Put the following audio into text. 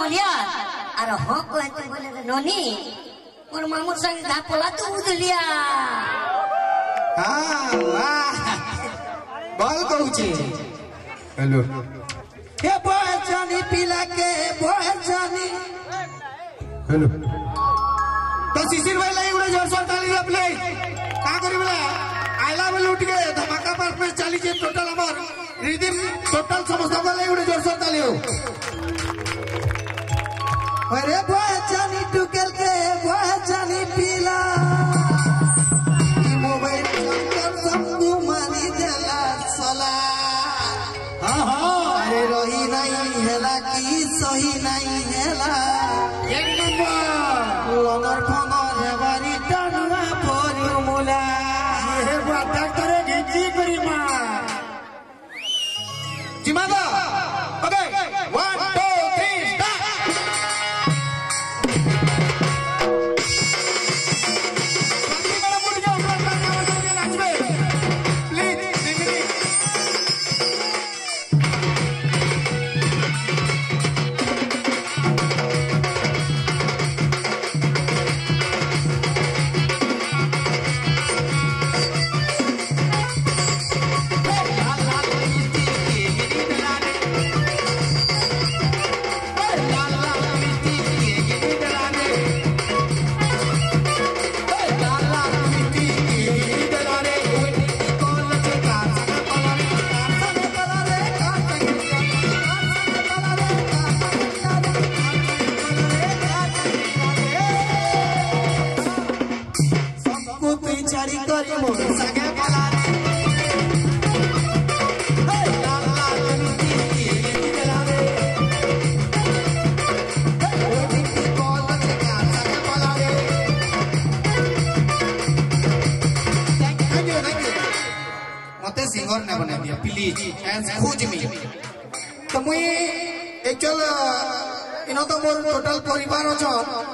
বলিয়া আর হ কয়েতে বলে ননি ওর মামুর সঙ্গে ধাপলা তো বুঝলিয়া বল কৌছি হ্যালো হে বয়জানি পিলাকে বয়জানি হ্যালো তো শিশির ভাই লাই উড়ে জোরসোর তালি আপলে কা করি বলে আইলা বলে উঠকে ধমাকা পার্ট মে চালিছে টোটাল আমার রিদিম টোটাল সমস্ত লাই উড়ে জোরসোর তালি अरे बुआ चानी टुकल के बुआ चानी पीला मोबाइल चंकर सबको मानी जला सला अरे रही नहीं हेला की सही नहीं हेला एक नंबर लंगर फंगर हेबारी टनुआ पोरी मुला ये बुआ डॉक्टर घिची करी मां जिमादा बिचारी गरीब सगे बोला मते सिंगर प्लीज खोज मी तो मुई एक्चुअल इनो तो मोर टोटल परिवार अछन अच्छा।